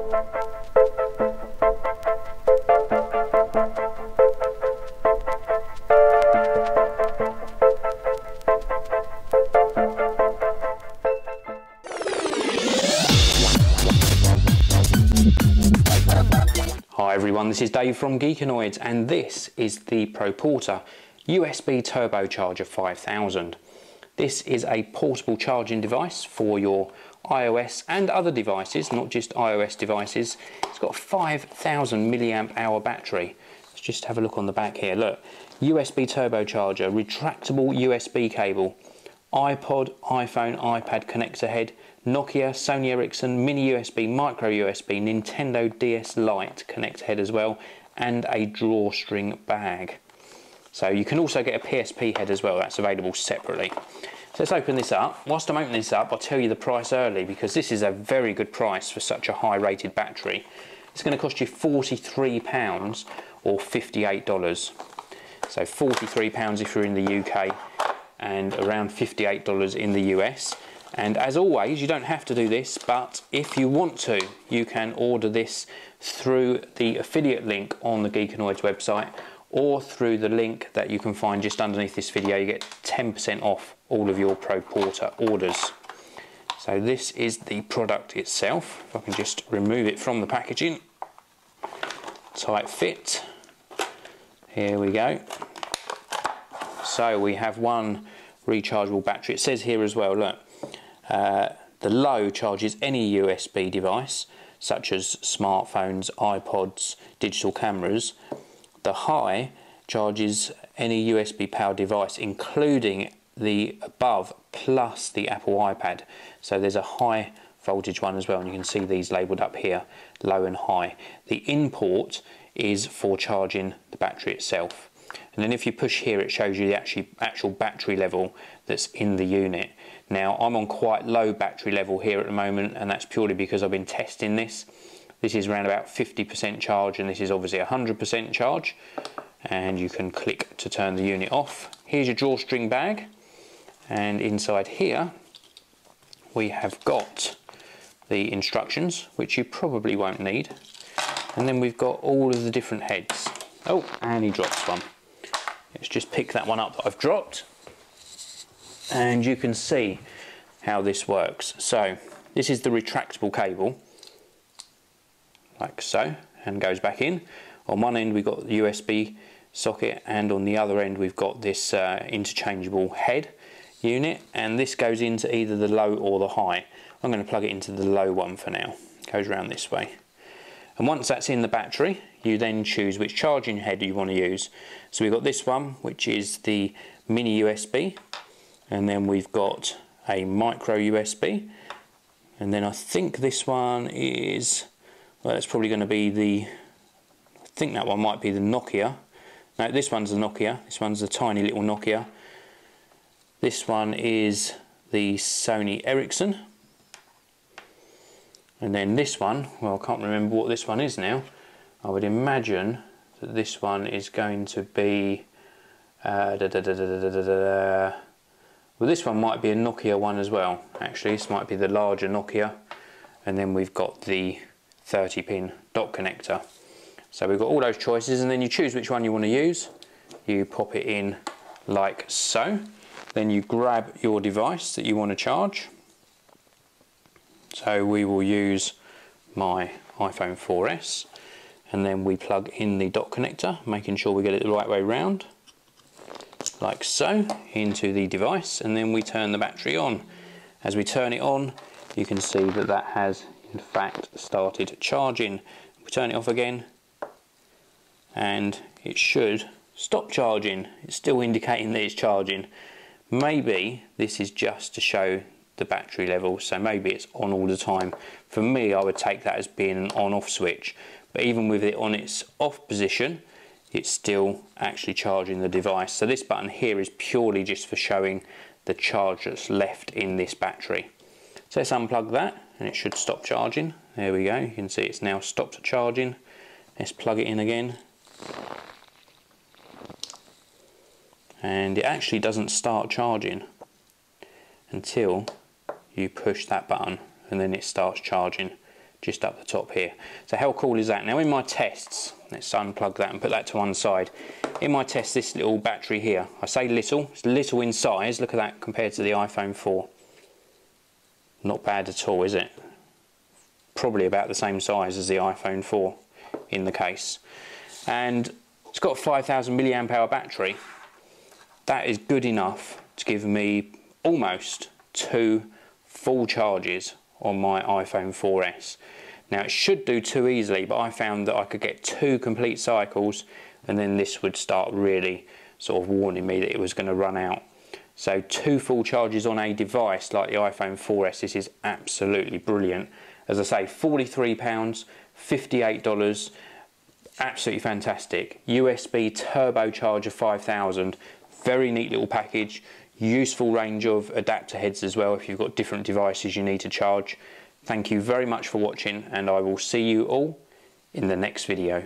Hi everyone, this is Dave from Geekanoids and this is the Proporta USB Turbocharger 5000. This is a portable charging device for your iOS and other devices, not just iOS devices. It's got a 5000 milliamp hour battery. Let's just have a look on the back here. Look, USB turbocharger, retractable USB cable, iPod, iPhone, iPad connector head, Nokia, Sony Ericsson, mini USB, micro USB, Nintendo DS Lite connector head as well, and a drawstring bag. So you can also get a PSP head as well, that's available separately. So let's open this up. Whilst I'm opening this up, I'll tell you the price early because this is a very good price for such a high rated battery. It's going to cost you £43 or $58. So £43 if you're in the UK and around $58 in the US. And as always, you don't have to do this, but if you want to, you can order this through the affiliate link on the Geekanoids website or through the link that you can find just underneath this video. You get 10% off all of your Proporta orders. So this is the product itself. If I can just remove it from the packaging. Tight fit. Here we go. So we have one rechargeable battery. It says here as well, look, uh, the low charges any USB device, such as smartphones, iPods, digital cameras. The high charges any USB powered device, including the above plus the Apple iPad. So there's a high voltage one as well, and you can see these labelled up here, low and high. The import is for charging the battery itself. And then if you push here, it shows you the actual, actual battery level that's in the unit. Now I'm on quite low battery level here at the moment and that's purely because I've been testing this. This is around about 50% charge and this is obviously 100% charge and you can click to turn the unit off. Here's your drawstring bag and inside here we have got the instructions which you probably won't need and then we've got all of the different heads. Oh and he drops one. Let's just pick that one up that I've dropped and you can see how this works. So this is the retractable cable, like so, and goes back in. On one end we've got the USB socket and on the other end we've got this uh, interchangeable head unit and this goes into either the low or the high. I'm going to plug it into the low one for now. It goes around this way. And once that's in the battery, you then choose which charging head you want to use. So we've got this one, which is the mini USB, and then we've got a micro USB and then I think this one is it's probably going to be the I think that one might be the Nokia. No this one's the Nokia. This one's the tiny little Nokia. This one is the Sony Ericsson. And then this one well I can't remember what this one is now. I would imagine that this one is going to be uh, da, da, da, well, this one might be a Nokia one as well. Actually, this might be the larger Nokia. And then we've got the 30 pin dock connector. So we've got all those choices and then you choose which one you want to use. You pop it in like so. Then you grab your device that you want to charge. So we will use my iPhone 4S and then we plug in the dock connector, making sure we get it the right way round like so into the device and then we turn the battery on. As we turn it on you can see that that has in fact started charging. We turn it off again and it should stop charging. It's still indicating that it's charging. Maybe this is just to show the battery level so maybe it's on all the time. For me I would take that as being an on off switch but even with it on its off position it's still actually charging the device. So this button here is purely just for showing the charge that's left in this battery. So let's unplug that and it should stop charging. There we go, you can see it's now stopped charging. Let's plug it in again. And it actually doesn't start charging until you push that button and then it starts charging. just up the top here. So how cool is that? Now in my tests, let's unplug that and put that to one side. In my test, this little battery here, I say little, it's little in size. Look at that compared to the iPhone 4. Not bad at all, is it? Probably about the same size as the iPhone 4 in the case. And it's got a 5000 milliamp hour battery. That is good enough to give me almost two full charges on my iPhone 4S. Now it should do two easily, but I found that I could get two complete cycles and then this would start really sort of warning me that it was going to run out. So two full charges on a device like the iPhone 4S, this is absolutely brilliant. As I say, £43, $58, absolutely fantastic. USB turbocharger 5000, very neat little package, useful range of adapter heads as well if you've got different devices you need to charge. Thank you very much for watching and I will see you all in the next video.